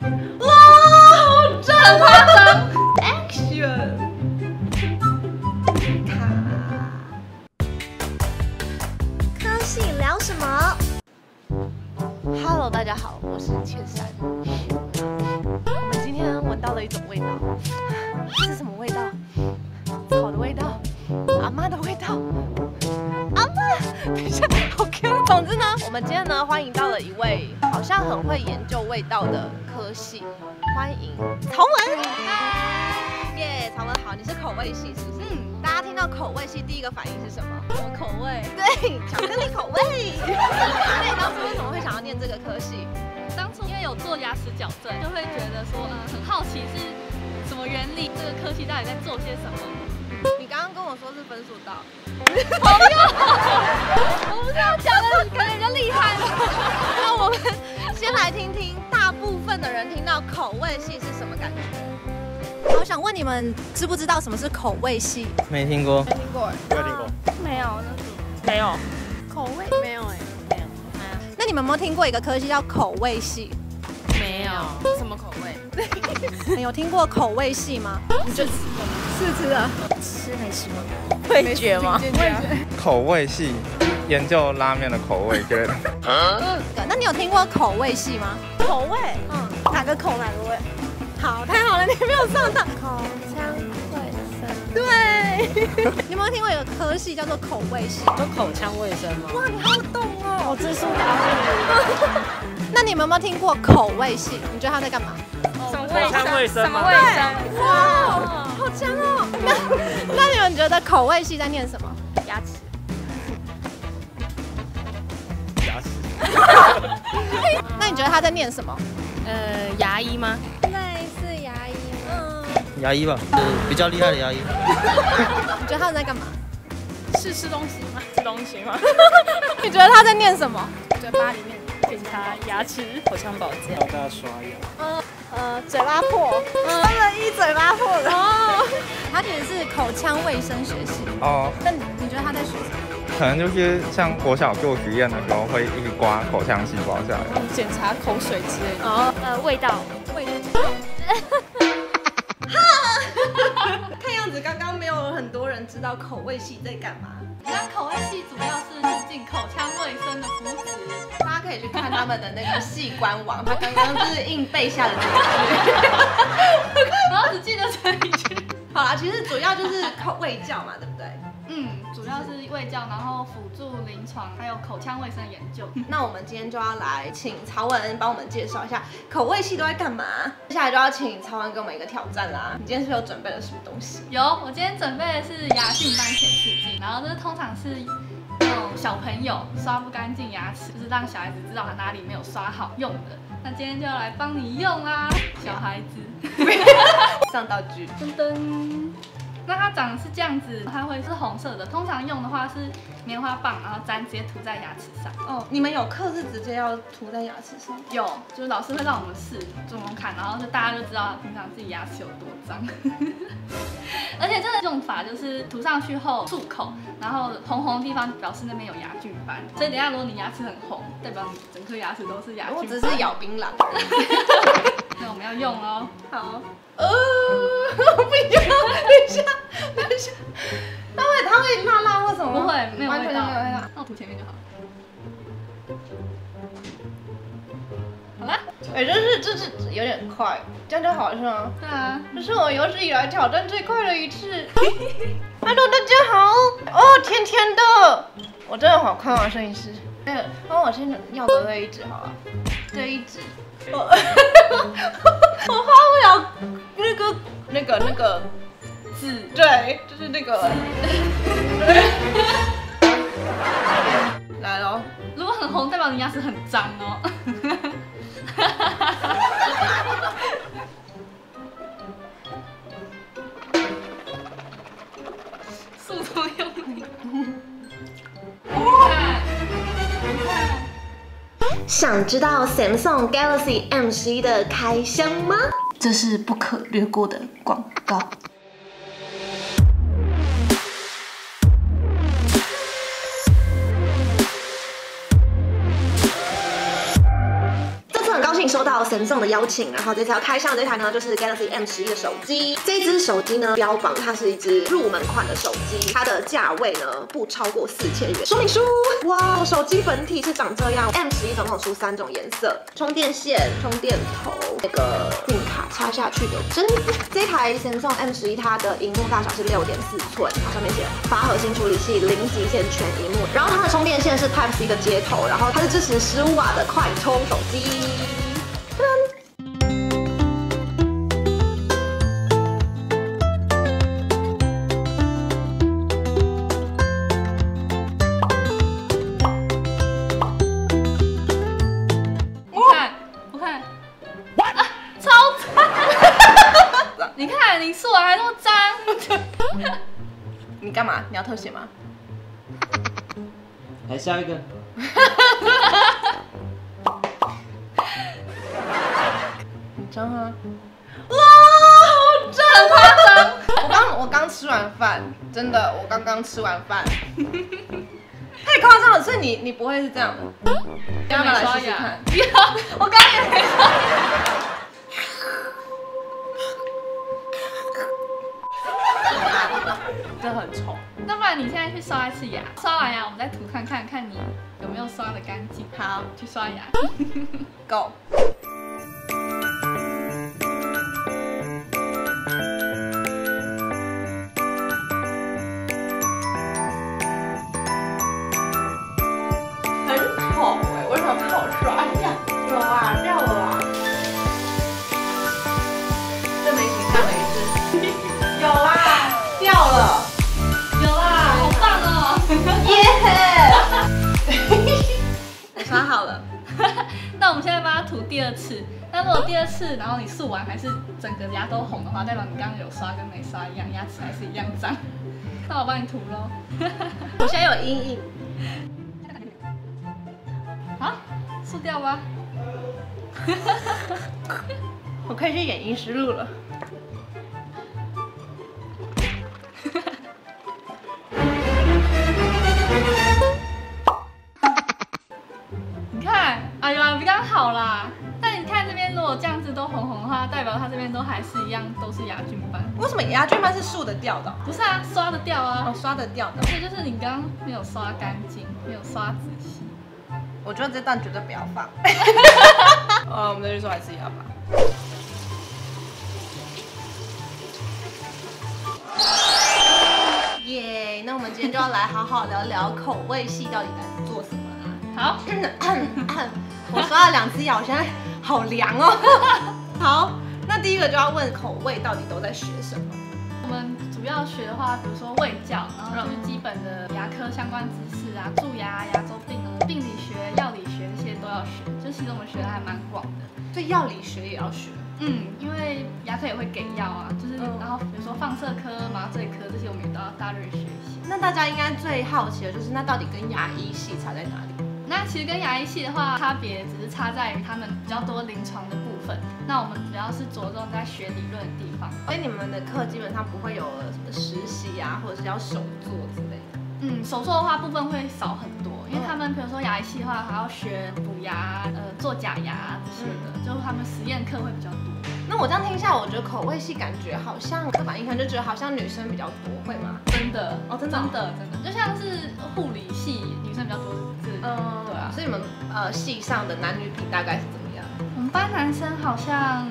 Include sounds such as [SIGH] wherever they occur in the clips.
哇，好正，很夸张。Action，卡。科系聊什么？Hello，大家好，我是千山。我们今天闻到了一种味道，是什么味道？总之呢，我们今天呢欢迎到了一位好像很会研究味道的科系，欢迎曹文。耶，曹文好，你是口味系是不是？嗯。大家听到口味系第一个反应是什么？什么口味？对，巧克力口味。[LAUGHS] 那你当初为什么会想要念这个科系？当初因为有做牙齿矫正，就会觉得说，嗯，很好奇是什么原理，这个科系到底在做些什么。我说是分数到，朋友，我不是要讲的，可能人家厉害了。那我们先来听听大部分的人听到口味系是什么感觉。我想问你们知不知道什么是口味系？没听过，没听过，没听过，没有，那是没有。口味没有哎，没有。那你们有没有听过一个科系叫口味系？没有，什么口味？你有听过口味系吗？你就吃是吃的，吃没吃吗？[LAUGHS] 味觉吗？[LAUGHS] 口味系研究拉面的口味之类的。嗯，那你有听过口味系吗？口味，嗯，哪个口哪个味？好，太好了，你没有上当。口腔卫生。对。[LAUGHS] 你有没有听过一个科系叫做口味系？就口腔卫生吗？哇，你好懂哦。我知书达理。那你们有没有听过口味系？你觉得他在干嘛？卫生吗？什么卫生？哇，好强哦。那那你们觉得口味系在念什么？牙齿。牙齿。[LAUGHS] 那你觉得他在念什么？呃，牙医吗？类似牙医。嗯。牙医吧，是比较厉害的牙医。[LAUGHS] 你觉得他在干嘛？是吃东西吗？吃东西吗？[LAUGHS] 你觉得他在念什么？嘴巴里面检查牙齿，口腔保健，教大家刷牙。呃呃，嘴巴破，专门医嘴巴破的。哦，他其实是口腔卫生学系。哦。那你觉得他在学什么？可能就是像国小做实验的时候，会一直刮口腔细胞下来，检查口水之类的。哦，呃，味道，[LAUGHS] 味道。看样子刚刚没有很多人知道口味系在干嘛。那口味系主要进口腔卫生的福祉，大家可以去看他们的那个系官网，他刚刚就是硬背下的这一句，然后只记得这一句。好啦，其实主要就是口味教嘛，对不对？嗯，主要是卫教，然后辅助临床，还有口腔卫生研究。那我们今天就要来请曹文帮我们介绍一下口味系都在干嘛。接下来就要请曹文给我们一个挑战啦。你今天是有准备了什么东西？有，我今天准备的是牙菌斑显示剂，然后这通常是小朋友刷不干净牙齿，就是让小孩子知道他哪里没有刷好用的。那今天就要来帮你用啦，小孩子。[LAUGHS] 上道具，噔噔。那它长得是这样子，它会是红色的。通常用的话是棉花棒，然后粘直接涂在牙齿上。哦，你们有课是直接要涂在牙齿上？有，就是老师会让我们试做做看，然后就大家就知道平常自己牙齿有多脏。[LAUGHS] 而且这个用法就是涂上去后漱口，然后红红的地方表示那边有牙菌斑。所以等下如果你牙齿很红，代表你整颗牙齿都是牙菌斑。我只是咬槟榔。[LAUGHS] 那我们要用哦。好。呃，[LAUGHS] 不要，等一下，等一下，它会它会辣辣或什么？不会，没有味道，完全没有味道。那我涂前面就好。好了，哎，这是这是有点快，这样就好是吗？对啊，这是我有史以来挑战最快的一次。[LAUGHS] Hello，大家好。哦，甜甜的，我真的好看啊，摄影师。那个，帮我先要个这一支好了，这一支。我 [LAUGHS] 我画不了那个那个那个字，对，就是那个。来喽！如果很红，代表你牙齿很脏哦。[LAUGHS] 想知道 Samsung Galaxy M11 的开箱吗？这是不可略过的广告。收到神送的邀请，然后这次要开箱的这台呢，就是 Galaxy M 十一的手机。这支手机呢，标榜它是一支入门款的手机，它的价位呢不超过四千元。说明书，哇，手机本体是长这样。M 十一总共出三种颜色，充电线、充电头、那个 SIM 卡插下去的针。这台神送 M 十一它的荧幕大小是六点四寸，它上面写八核心处理器，零极限全荧幕。然后它的充电线是 Type C 的接头，然后它是支持十五瓦的快充手机。特写吗？来下一个，你张啊！哇，好夸张。我刚我刚吃完饭，真的，我刚刚吃完饭，太夸张了。所以你你不会是这样的？要不要来试试看？不要，我刚刚也没刷。[LAUGHS] 这很丑。那你现在去刷一次牙，刷完牙我们再涂看看，看你有没有刷的干净。好去刷牙。[LAUGHS] Go。次，然后你漱完还是整个牙都红的话，代表你刚刚有刷跟没刷一样，牙齿还是一样脏。[LAUGHS] 那我帮你涂喽。[LAUGHS] 我现在有阴影。好，漱掉吧。[LAUGHS] 我可以去演艺实录了。你看，哎呀，比刚好啦。这样子都红红的话，代表它这边都还是一样，都是牙菌斑。为什么牙菌斑是竖的掉的？不是啊，刷的掉啊哦，。刷的掉的。所以就是你刚刚没有刷干净，没有刷仔细。我觉得这段绝对不要放。呃，[LAUGHS] 我们再去刷一次牙吧。耶那我们今天就要来好好聊聊口味系到底在做什么啦。好，[COUGHS] 我刷了两次牙，我现在好凉哦。[LAUGHS] 好，那第一个就要问口味到底都在学什么？我们主要学的话，比如说卫教，然后就是基本的牙科相关知识啊，蛀牙、牙周病啊、病理学、药理学这些都要学。就其实我们学的还蛮广的。所以药理学也要学。嗯，因为牙科也会给药啊，就是、嗯然后比如说放射科、麻醉科这些，我们也都要大略学习。那大家应该最好奇的就是，那到底跟牙医系差在哪里？那其实跟牙医系的话，差别只是差在于他们比较多临床的部分。那我们主要是着重在学理论的地方。所以你们的课基本上不会有什么实习啊，或者是要手做之类的。嗯，手做的话部分会少很多，因为他们比如说牙医系的话，还要学补牙、呃做假牙这些的，就是他们实验课会比较多。那我这样听下，我觉得口味系感觉好像刻板印象就觉得好像女生比较多，会吗？真的哦真的哦真的真的，就像是护理系女生比较多是，嗯，对啊所以你们呃系上的男女比大概是怎么样？我们班男生好像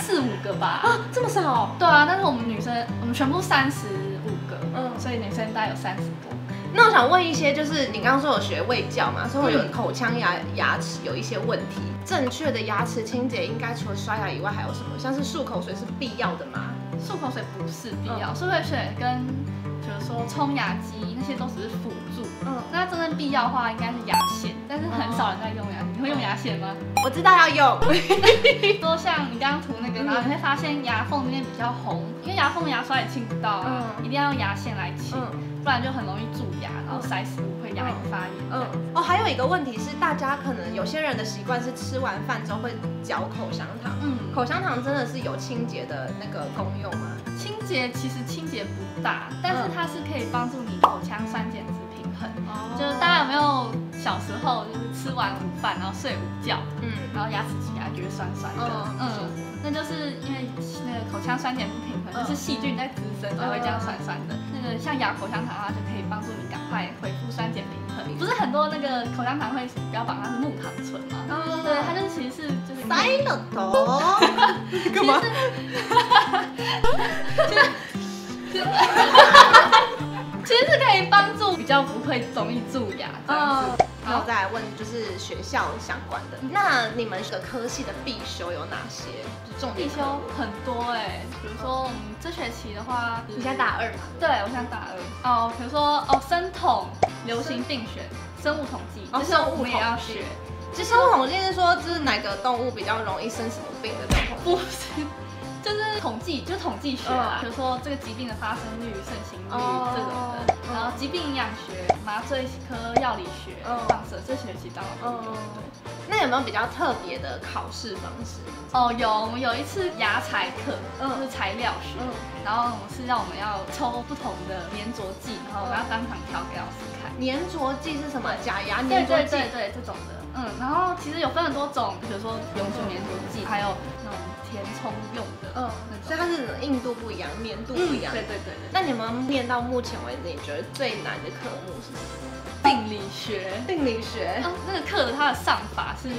四五个吧。啊，这么少？对啊，但是我们女生我们全部三十五个，嗯嗯，所以女生大概有三十多。那我想问一些，就是你刚刚说有学卫教嘛，所以会有口腔牙牙齿有一些问题，正确的牙齿清洁应该除了刷牙以外还有什么？像是漱口水是必要的吗？漱口水不是必要，嗯漱口水跟比如说冲牙机那些都只是辅助。嗯，那真正必要的话应该是牙线，但是很少人在用牙。你会用牙线吗？我知道要用。[LAUGHS] 说像你刚刚涂那个，然后你会发现牙缝这边比较红，因为牙缝牙刷也清不到啊，嗯一定要用牙线来清，嗯不然就很容易蛀牙，然后塞食物会牙龈发炎。嗯，哦，还有一个问题是，大家可能有些人的习惯是吃完饭之后会嚼口香糖。嗯，口香糖真的是有清洁的那个功用吗？清洁其实清洁不大，但是嗯它是可以帮助你口腔酸碱值。就是大家有没有小时候就是吃完午饭然后睡午觉，嗯。嗯，然后牙齿起来觉得酸酸的，嗯，那就是因为那个口腔酸碱不平衡，就是细菌在滋生才会这样酸酸的。那个像牙口香糖的话，就可以帮助你赶快恢复酸碱平衡。不是很多那个口香糖会标榜它是木糖醇嘛？对，它就是其实是就是塞了头，[LAUGHS] 干嘛？[LAUGHS] 其实是可以帮助比较不会容易蛀牙这样子。然后再来问，就是学校相关的，那你们的科系的必修有哪些？就重点必修很多哎，比如说我们这学期的话，你现在大二嘛？对，我现在大二。哦，比如说哦，生统、流行病学、生物统计，这些我们也要学。其实生物统计是说，就是哪个动物比较容易生什么病的这种不是。就是统计，就统计学啦，比如说这个疾病的发生率、盛行率这种的，然后疾病营养学、麻醉科药理学、放射这学期当然有。那有没有比较特别的考试方式？哦，有，我们有一次牙材课，就是材料学，然后是让我们要抽不同的粘着剂，然后我们要当场调给老师看。粘着剂是什么？假牙粘着剂？对对对，这种的。嗯，然后其实有分很多种，比如说永久粘着剂，还有那种。填充用的，嗯，所以它是硬度不一样，粘度不一样。对对对那你们念到目前为止，你觉得最难的科目是什么？病理学。病理学。那个课的它的上法是，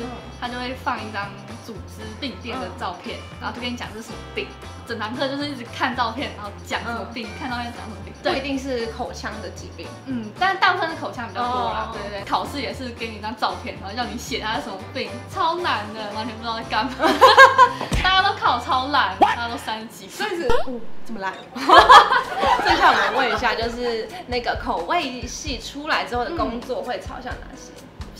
它就会放一张组织病变的照片，然后就跟你讲这是什么病。整堂课就是一直看照片，然后讲什么病，看照片讲什么病。不一定是口腔的疾病，嗯，但是大部分是口腔比较多啦。对对对，考试也是给你一张照片，然后叫你写它是什么病，超难的，完全不知道在干嘛。[LAUGHS] 大家都考超烂，大家都三十几分，是 [LAUGHS] 这么烂。[LAUGHS] 正向我们问一下，就是那个口味系出来之后的工作会朝向哪些？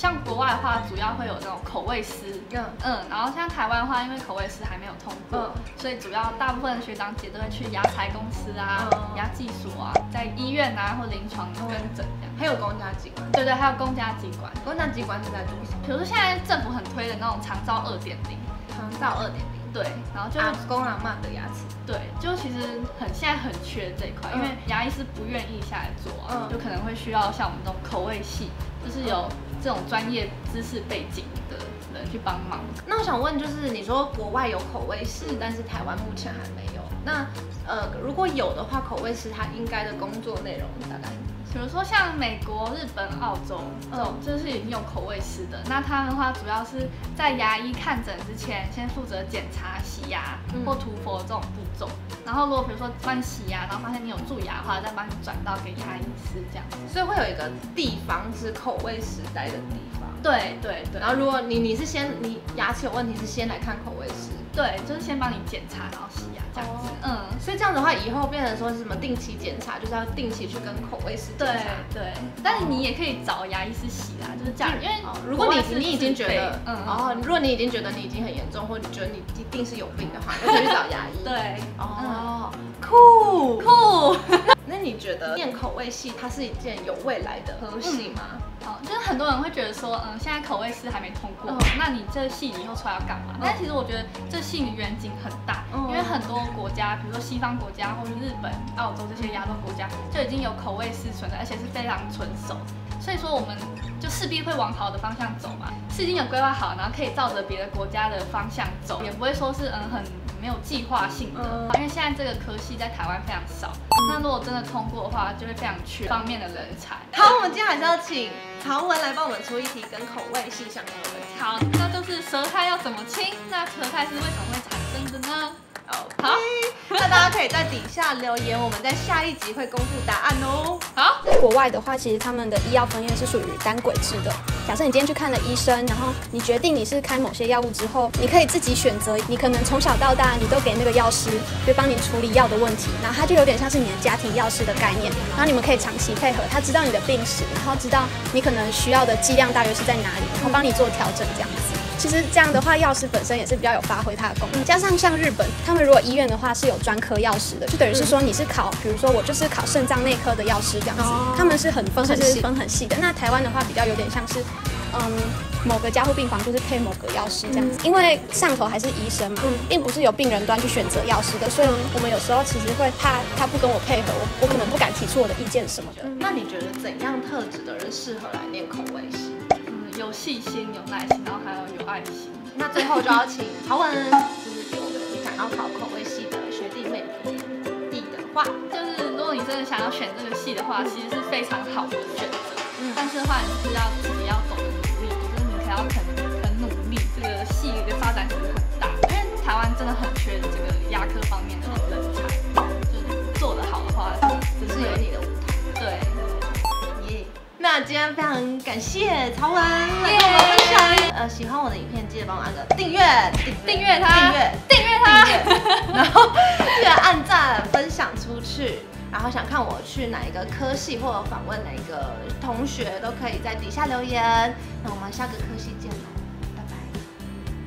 像国外的话，主要会有那种口味师，嗯嗯，然后像台湾的话，因为口味师还没有通过，所以主要大部分学长姐都会去牙材公司啊、牙技所啊，在医院啊或临床跟诊这样。还有公家机关，对对，还有公家机关。公家机关是在做什么？比如说现在政府很推的那种长照二点零，长照二点零。对，然后就公阿妈的牙齿，对，就其实很现在很缺这一块，因为牙医是不愿意下来做，嗯，就可能会需要像我们这种口味系，就是有这种专业知识背景的人去帮忙。那我想问，就是你说国外有口味师，但是台湾目前还没有，那呃，如果有的话，口味师他应该的工作内容大概？比如说像美国、日本、澳洲这种，就是已经有口味师的。那他们的话，主要是在牙医看诊之前，先负责检查、洗牙或涂氟这种步骤。然后如果比如说帮你洗牙，然后发现你有蛀牙的话，再帮你转到给牙医师这样。所以会有一个地方是口味师待的地方。对对对。然后如果你你是先你牙齿有问题，是先来看口味师。对，就是先帮你检查，然后洗牙这样子。嗯，所以这样的话，以后变成说是什么定期检查，就是要定期去跟口味师检查。对，但是你也可以找牙医师洗啦，就是这样。因为如果你你已经觉得，嗯，哦，如果你已经觉得你已经很严重，或者你觉得你一定是有病的话，就可以去找牙医。对，哦，酷酷。[LAUGHS] 那你觉得念口味系它是一件有未来的科系吗？哦，就是很多人会觉得说，嗯，现在口味师还没通过，那你这戏以后出来要干嘛？但其实我觉得这戏的远景很大，因为很多国家，比如说西方国家或者日本、澳洲这些亚洲国家，就已经有口味师存在，而且是非常纯熟。所以说，我们就势必会往好的方向走嘛，是已经有规划好，然后可以照着别的国家的方向走，也不会说是嗯很没有计划性的。因为现在这个科系在台湾非常少，那如果真的通过的话，就会非常缺方面的人才。好，我们今天还是要请曹文来帮我们出一题跟口味系相关的问题。好，那就是舌苔要怎么清？那舌苔是为什么会产生的呢？好，那大家可以在底下留言，我们在下一集会公布答案哦。好，在国外的话，其实他们的医药分院是属于单轨制的。假设你今天去看了医生，然后你决定你是开某些药物之后，你可以自己选择。你可能从小到大，你都给那个药师，就帮你处理药的问题。然后他就有点像是你的家庭药师的概念。然后你们可以长期配合，他知道你的病史，然后知道你可能需要的剂量大约是在哪里，然后帮你做调整这样子。其实这样的话，药师本身也是比较有发挥它的功能。加上像日本，他们如果医院的话是有专科药师的，就等于是说你是考，比如说我就是考肾脏内科的药师这样子，他们是很分很细分很细的。那台湾的话比较有点像是，嗯，某个加护病房就是配某个药师这样子，因为上头还是医生嘛，并不是由病人端去选择药师的，所以我们有时候其实会怕他不跟我配合，我我可能不敢提出我的意见什么的。那你觉得怎样特质的人适合来念口味系？有细心、有耐心，然后还有有爱心。那最后就要请曹文，就是给我们想要考口味系的学弟妹们地的话，就是如果你真的想要选这个系的话，其实是非常好的选择。但是的话，你就是要自己要懂得努力，就是你可要肯很努力。这个系的发展其实很大，因为台湾真的很缺这个牙科方面的人那今天非常感谢曹文来跟我们分享。呃，喜欢我的影片，记得帮我按个订阅，订阅它，订阅，订阅它，然后记得按赞分享出去。然后想看我去哪一个科系，或者访问哪一个同学，都可以在底下留言。那我们下个科系见。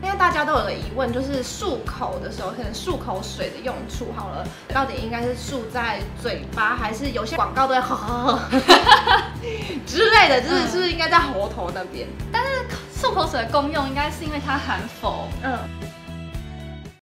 因为大家都有个疑问，就是漱口的时候，可能漱口水的用处好了，到底应该是漱在嘴巴，还是有些广告都会呵呵呵之类的，就是是不是应该在喉头那边？但是漱口水的功用应该是因为它含氟，嗯。